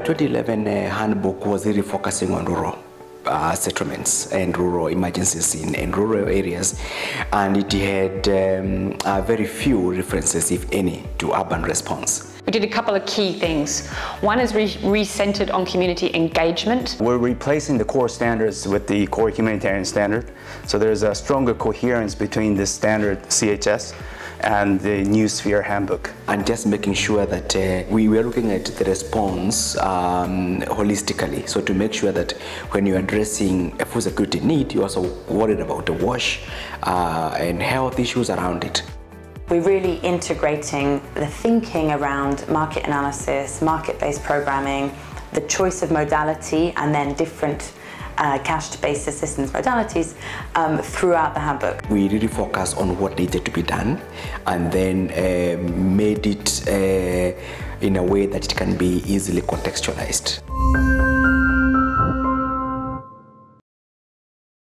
2011 uh, handbook was really focusing on rural uh, settlements and rural emergencies in, in rural areas, and it had um, uh, very few references, if any, to urban response. We did a couple of key things. One is re- re-centered on community engagement. We're replacing the core standards with the core humanitarian standard. So there's a stronger coherence between the standard CHS and the new Sphere handbook. And just making sure that uh, we were looking at the response um, holistically. So to make sure that when you're addressing a food security need, you're also worried about the WASH uh, and health issues around it. We're really integrating the thinking around market analysis, market-based programming, the choice of modality, and then different uh, cash-based assistance modalities um, throughout the handbook. We really focus on what needed to be done and then uh, made it uh, in a way that it can be easily contextualized.